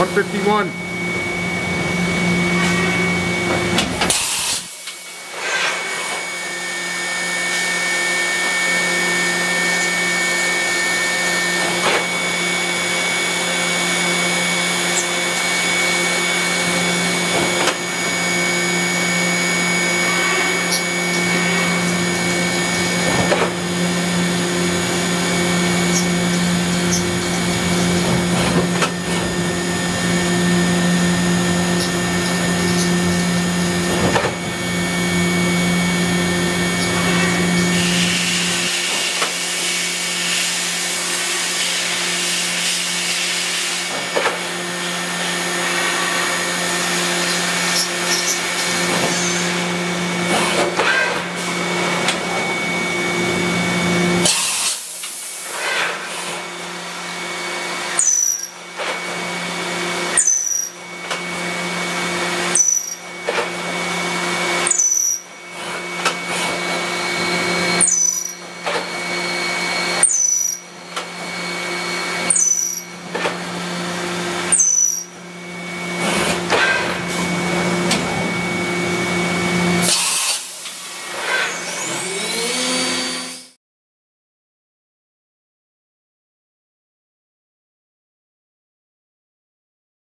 151.